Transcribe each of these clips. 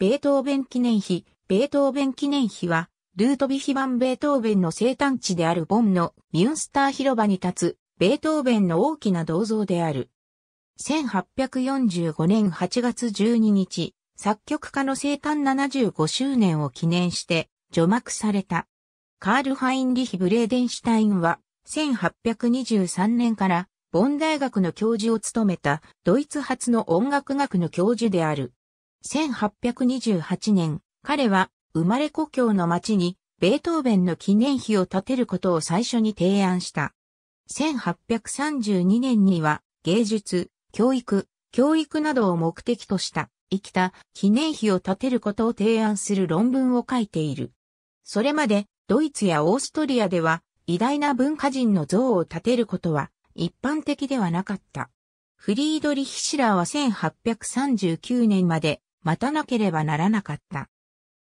ベートーベン記念碑。ベートーベン記念碑は、ルートビヒバン・ベートーベンの生誕地であるボンのミュンスター広場に立つ、ベートーベンの大きな銅像である。1845年8月12日、作曲家の生誕75周年を記念して除幕された。カール・ハインリヒ・ブレーデンシュタインは、1823年からボン大学の教授を務めたドイツ初の音楽学の教授である。1828年、彼は生まれ故郷の町にベートーベンの記念碑を建てることを最初に提案した。1832年には芸術、教育、教育などを目的とした生きた記念碑を建てることを提案する論文を書いている。それまでドイツやオーストリアでは偉大な文化人の像を建てることは一般的ではなかった。フリードリヒ・シラーは1839年まで待たなければならなかった。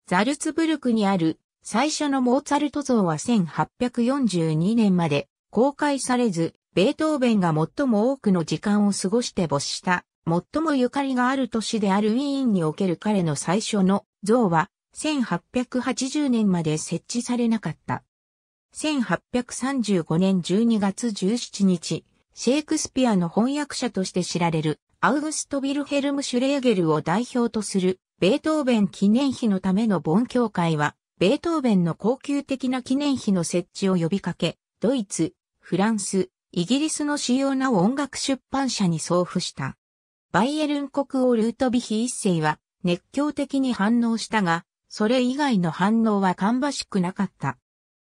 ザルツブルクにある最初のモーツァルト像は1842年まで公開されず、ベートーベンが最も多くの時間を過ごして没した最もゆかりがある都市であるウィーンにおける彼の最初の像は1880年まで設置されなかった。1835年12月17日、シェイクスピアの翻訳者として知られるアウグスト・ビルヘルム・シュレーゲルを代表とするベートーベン記念碑のための本協会は、ベートーベンの高級的な記念碑の設置を呼びかけ、ドイツ、フランス、イギリスの主要な音楽出版社に送付した。バイエルン国王ルートビヒ一世は熱狂的に反応したが、それ以外の反応は芳しくなかった。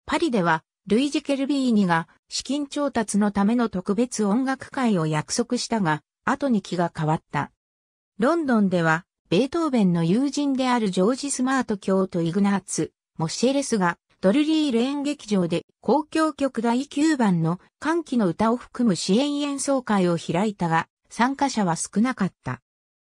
パリでは、ルイジ・ケルビーニが資金調達のための特別音楽会を約束したが、後に気が変わった。ロンドンでは、ベートーベンの友人であるジョージ・スマート教とイグナーツ、モシェレスが、ドルリーレーン劇場で公共曲第9番の歓喜の歌を含む支援演奏会を開いたが、参加者は少なかった。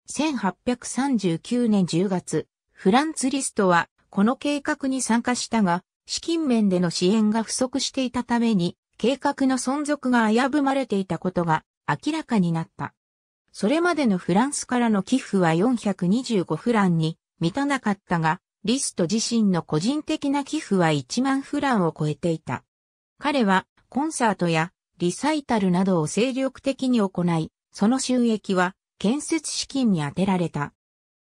1839年10月、フランツ・リストはこの計画に参加したが、資金面での支援が不足していたために、計画の存続が危ぶまれていたことが明らかになった。それまでのフランスからの寄付は425フランに満たなかったが、リスト自身の個人的な寄付は1万フランを超えていた。彼はコンサートやリサイタルなどを精力的に行い、その収益は建設資金に充てられた。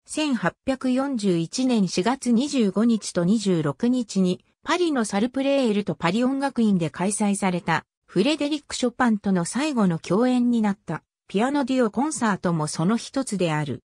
1841年4月25日と26日にパリのサルプレールとパリ音楽院で開催されたフレデリック・ショパンとの最後の共演になったピアノデュオコンサートもその一つである。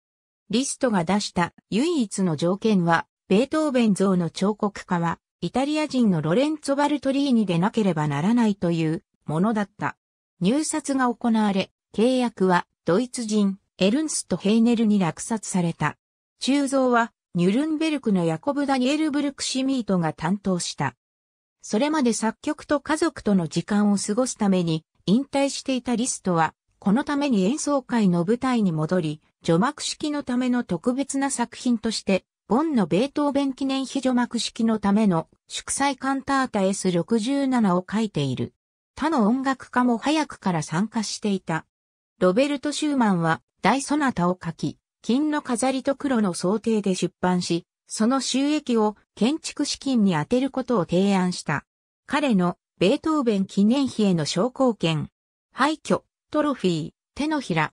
リストが出した唯一の条件はベートーベン像の彫刻家はイタリア人のロレンツォ・バルトリーニでなければならないというものだった。入札が行われ、契約はドイツ人エルンスト・ヘイネルに落札された。鋳造はニュルンベルクのヤコブ・ダニエル・ブルクシミートが担当した。それまで作曲と家族との時間を過ごすために引退していたリストは、このために演奏会の舞台に戻り、除幕式のための特別な作品として、ボンのベートーベン記念碑除幕式のための祝祭カンタータ S67 を書いている。他の音楽家も早くから参加していた。ロベルト・シューマンは大ソナタを書き、金の飾りと黒の想定で出版し、その収益を建築資金に充てることを提案した。彼のベートーベン記念碑への昇降券、廃墟、トロフィー、手のひら、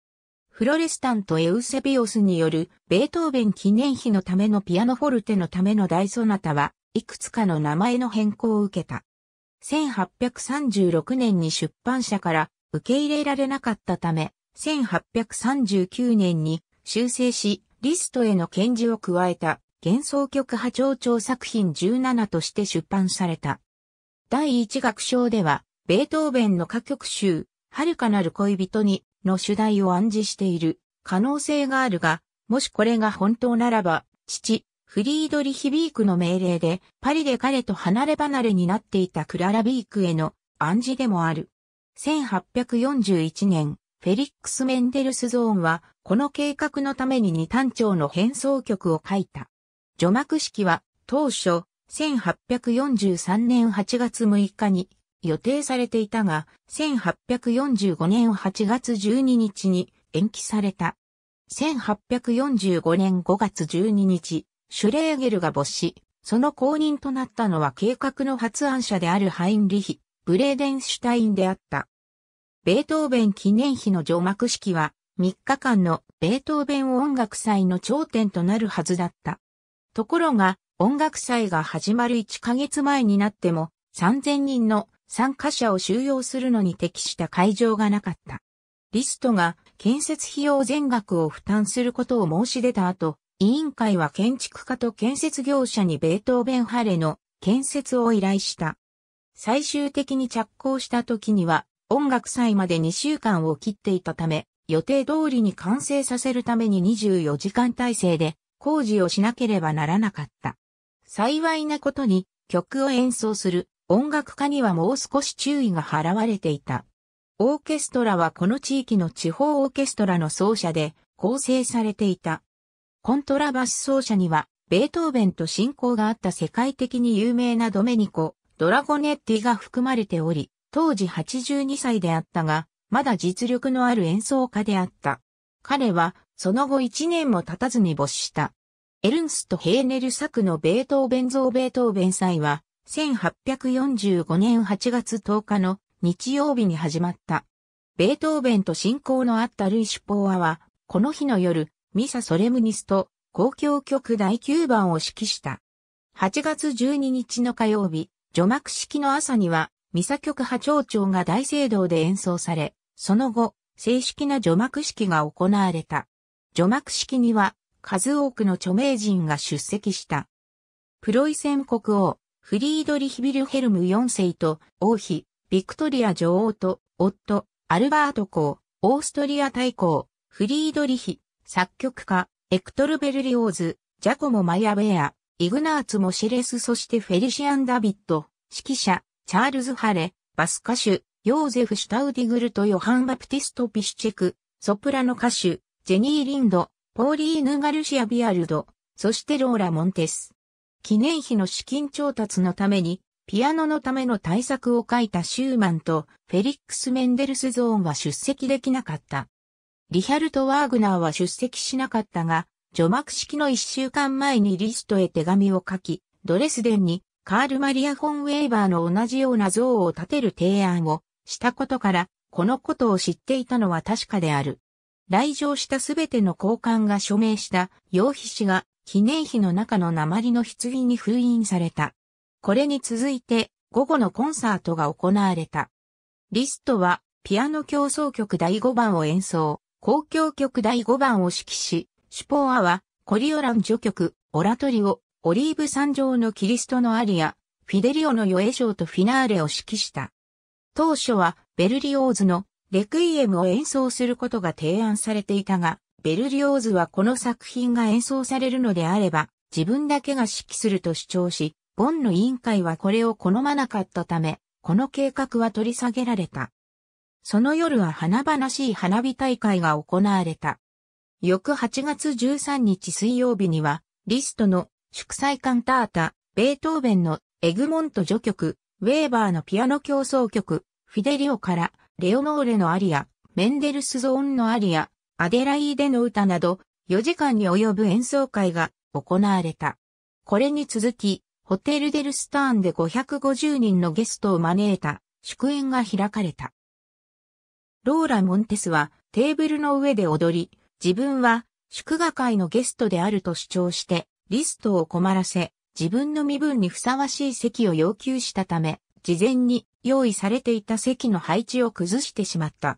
フロレスタンとエウセビオスによるベートーベン記念碑のためのピアノフォルテのための大ソナタはいくつかの名前の変更を受けた。1836年に出版社から受け入れられなかったため、1839年に修正し、リストへの検事を加えた幻想曲波長長作品17として出版された。第一楽章では、ベートーベンの歌曲集、遥かなる恋人にの主題を暗示している可能性があるが、もしこれが本当ならば、父、フリードリヒビークの命令でパリで彼と離れ離れになっていたクララビークへの暗示でもある。1841年、フェリックス・メンデルスゾーンは、この計画のために二単調の変奏曲を書いた。除幕式は、当初、1843年8月6日に予定されていたが、1845年8月12日に延期された。1845年5月12日、シュレーゲルが没し、その後任となったのは計画の発案者であるハインリヒ、ブレーデンシュタインであった。ベートーベン記念碑の除幕式は、3日間のベートーベン音楽祭の頂点となるはずだった。ところが、音楽祭が始まる1ヶ月前になっても、3000人の参加者を収容するのに適した会場がなかった。リストが建設費用全額を負担することを申し出た後、委員会は建築家と建設業者にベートーベンハレの建設を依頼した。最終的に着工した時には音楽祭まで2週間を切っていたため、予定通りに完成させるために24時間体制で工事をしなければならなかった。幸いなことに曲を演奏する音楽家にはもう少し注意が払われていた。オーケストラはこの地域の地方オーケストラの奏者で構成されていた。コントラバス奏者には、ベートーベンと親交があった世界的に有名なドメニコ、ドラゴネッティが含まれており、当時82歳であったが、まだ実力のある演奏家であった。彼は、その後1年も経たずに没した。エルンスト・ヘーネル作のベートーベン像ベートーベン祭は、1845年8月10日の日曜日に始まった。ベートーベンと親交のあったルイ・シュポーアは、この日の夜、ミサ・ソレムニスト、公共曲第9番を指揮した。8月12日の火曜日、除幕式の朝には、ミサ曲派長長が大聖堂で演奏され、その後、正式な除幕式が行われた。除幕式には、数多くの著名人が出席した。プロイセン国王、フリードリヒ・ビルヘルム4世と王妃、ビクトリア女王と夫、アルバート公、オーストリア大公、フリードリヒ、作曲家、エクトル・ベルリオーズ、ジャコモ・マヤベア、イグナーツ・モシレスそしてフェリシアン・ダビット、指揮者、チャールズ・ハレ、バス歌手、ヨーゼフ・シュタウディグルト・ヨハン・バプティスト・ピシチェク、ソプラノ歌手、ジェニー・リンド、ポーリーヌ・ガルシア・ビアルド、そしてローラ・モンテス。記念碑の資金調達のために、ピアノのための対策を書いたシューマンとフェリックス・メンデルスゾーンは出席できなかった。リヒャルト・ワーグナーは出席しなかったが、除幕式の一週間前にリストへ手紙を書き、ドレスデンにカール・マリア・フォン・ウェーバーの同じような像を建てる提案をしたことから、このことを知っていたのは確かである。来場したすべての交換が署名した楊妃氏が記念碑の中の鉛の棺に封印された。これに続いて午後のコンサートが行われた。リストはピアノ競争曲第5番を演奏、交響曲第5番を指揮し、シュポーアはコリオラン序曲、オラトリオ、オリーブ山上のキリストのアリア、フィデリオのヨエ賞とフィナーレを指揮した。当初はベルリオーズのレクイエムを演奏することが提案されていたが、ベルリオーズはこの作品が演奏されるのであれば、自分だけが指揮すると主張し、ボンの委員会はこれを好まなかったため、この計画は取り下げられた。その夜は華々しい花火大会が行われた。翌8月13日水曜日には、リストの祝祭カンタータ、ベートーベンのエグモント序曲、ウェーバーのピアノ競争曲、フィデリオから、レオノーレのアリア、メンデルスゾーンのアリア、アデライーデの歌など、4時間に及ぶ演奏会が行われた。これに続き、ホテルデルスターンで550人のゲストを招いた祝宴が開かれた。ローラ・モンテスはテーブルの上で踊り、自分は祝賀会のゲストであると主張して、リストを困らせ、自分の身分にふさわしい席を要求したため、事前に用意されていた席の配置を崩してしまった。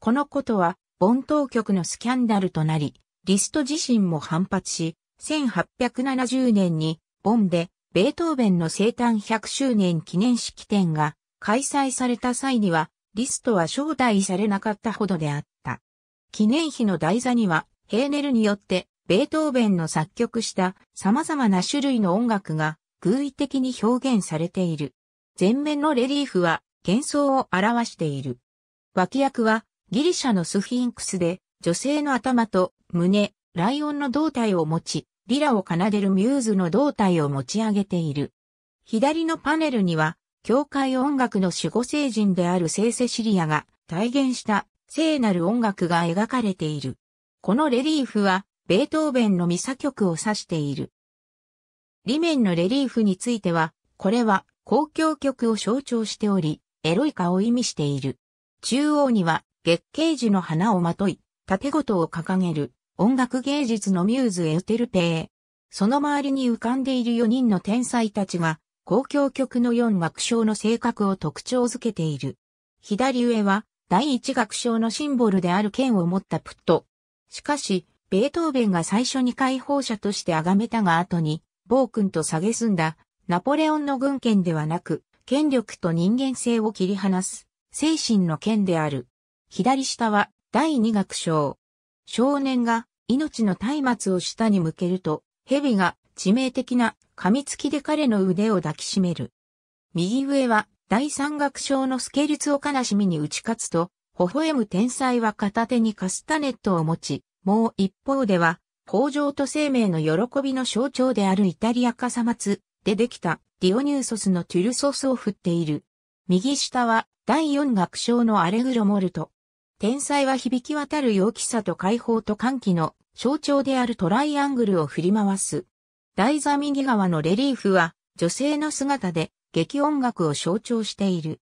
このことはボン当局のスキャンダルとなり、リスト自身も反発し、1870年にボンでベートーベンの生誕100周年記念式典が開催された際には、リストは招待されなかったほどであった。記念碑の台座には、ヘーネルによってベートーベンの作曲した様々な種類の音楽が偶意的に表現されている。前面のレリーフは幻想を表している。脇役はギリシャのスフィンクスで、女性の頭と胸、ライオンの胴体を持ち、リラを奏でるミューズの胴体を持ち上げている。左のパネルには、教会音楽の守護聖人である聖セシリアが体現した聖なる音楽が描かれている。このレリーフは、ベートーベンのミサ曲を指している。裏面のレリーフについては、これは公共曲を象徴しており、エロイカを意味している。中央には月桂樹の花をまとい、縦ごとを掲げる音楽芸術のミューズエウテルペイ。その周りに浮かんでいる4人の天才たちが、公共曲の4楽章の性格を特徴づけている。左上は、第一楽章のシンボルである剣を持ったプット。しかし、ベートーベンが最初に解放者として崇めたが後に、暴君と蔑んだ、ナポレオンの軍権ではなく、権力と人間性を切り離す、精神の剣である。左下は、第二楽章。少年が命の松明を下に向けると、蛇が致命的な噛みつきで彼の腕を抱きしめる。右上は第三楽章のスケルツを悲しみに打ち勝つと、微笑む天才は片手にカスタネットを持ち、もう一方では、豊穣と生命の喜びの象徴であるイタリア笠松でできたディオニューソスのトゥルソスを振っている。右下は第四楽章のアレグロモルト。天才は響き渡る陽気さと解放と歓喜の象徴であるトライアングルを振り回す。大座右側のレリーフは女性の姿で劇音楽を象徴している。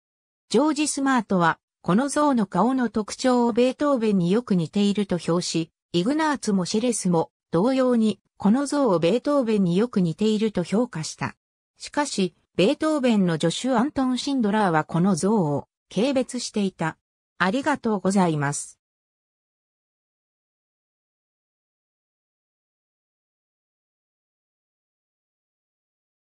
ジョージ・スマートはこの像の顔の特徴をベートーベンによく似ていると評し、イグナーツもシェレスも同様にこの像をベートーベンによく似ていると評価した。しかし、ベートーベンの助手アントン・シンドラーはこの像を軽蔑していた。ありがとうございます。